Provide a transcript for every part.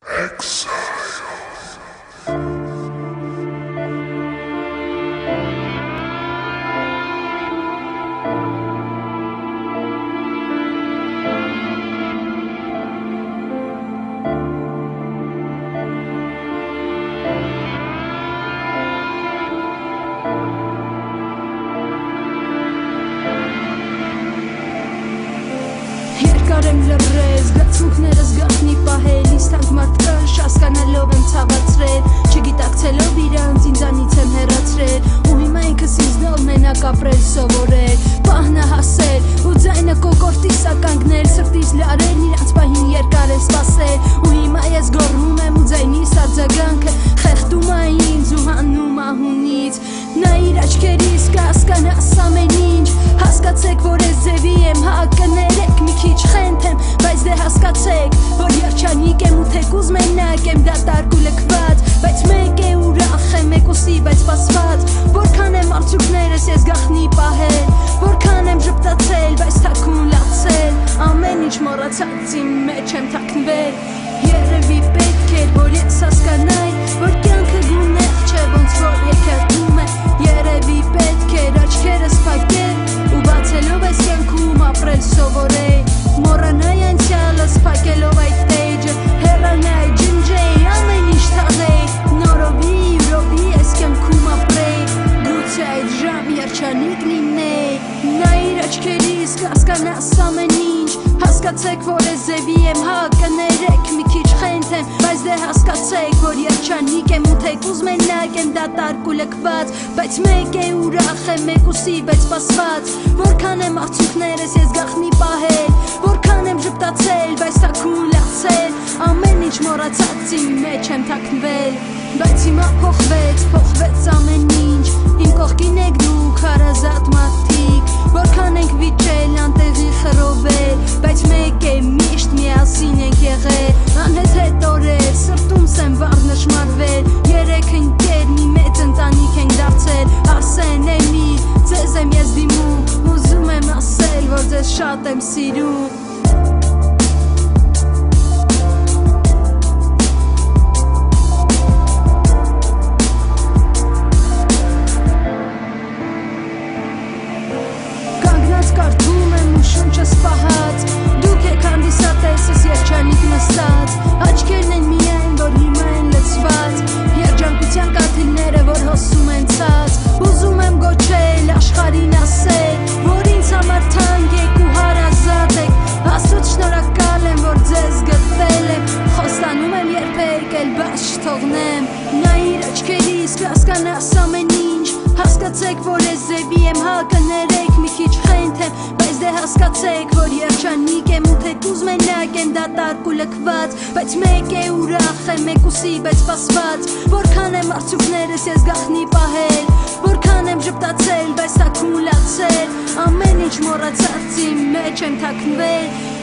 Երկար եմ լռել, զգացմունքներս գախնի պահել Հասկացեք, որ ես ձևի եմ հակներեք մի քիչ խենթ եմ, բայց դե հասկացեք, որ երջանիկ եմ ու թեկուզ մենակ եմ դատարկ ու լքված, բայց մեկ է ուրախ եմ եկուսի, բայց սպասված, որքան եմ արդյունքներս ես գախնի պահել, երջանիկ լինեի Նա իր աչքերիս կասկանաս ամեն ինչ Հասկացեք, որ ես ձևի եմ հակներեք մի քիչ խենթ եմ Բայց դե հասկացեք, որ երջանիկ եմ ու թեկուզ մենակ եմ դատարկ ու լքված Բայց մեկ է ուրախ եմ մեկուսի, բայց սպասված Որքան եմ արդյունքներս ես գախնի պահել Որքան եմ ժպտացել, բայց թաքուն լացել Ամեն ինչ մոռացած իմ մեջ եմ թաքնվել Բայց հիմա փոխվեց, փոխվեց ամեն ինչ Իմ կողքին եք շատ եմ Հասկացեք, որ ես ձևի եմ հակներեք մի քիչ խենթ եմ Բայց դե հասկացեք, որ երջանիկ եմ ու թեկուզ մենակ եմ դատարկ ու լքված Բայց մեկ է ուրախ եմ մեկուսի, բայց սպասված Որքան եմ արդյունքներս ես գախնի պահել Որքան եմ ժպտացել, բայց թաքուն լացել Ամեն ինչ մոռացած իմ մեջ եմ թաքնվել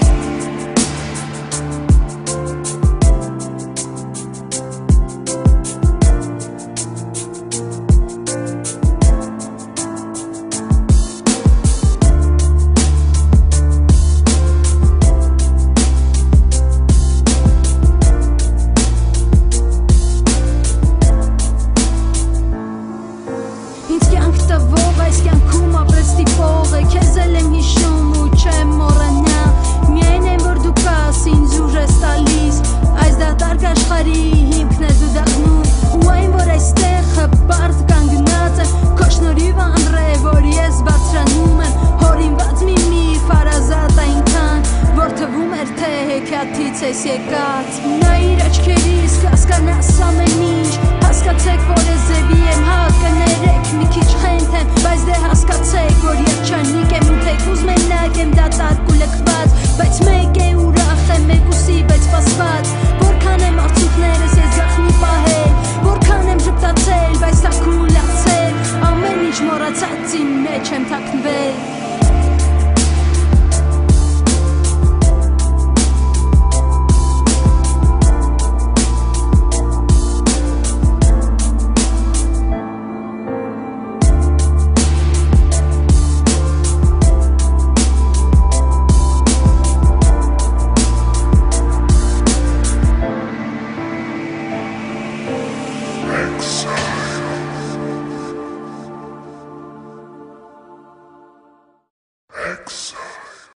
հեքիաթից ես եկած Նա իր աչքերիս կասկանաս ամեն ինչ Հասկացեք որ ես ձևի եմ հակներեք մի քիչ խենթ եմ Բայց դե հասկացեք որ երջանիկ եմ ու թեկուզ մենակ եմ դատարկ ու լքված Բայց մեկ է ուրախ եմ մեկուսի բայց սպասված Որքան եմ արդյունքներս ես գախնի պահել Որքան եմ ժպտացել բայց թաքուն լացել Ամեն ինչ մոռացած իմ մեջ եմ թաքնվել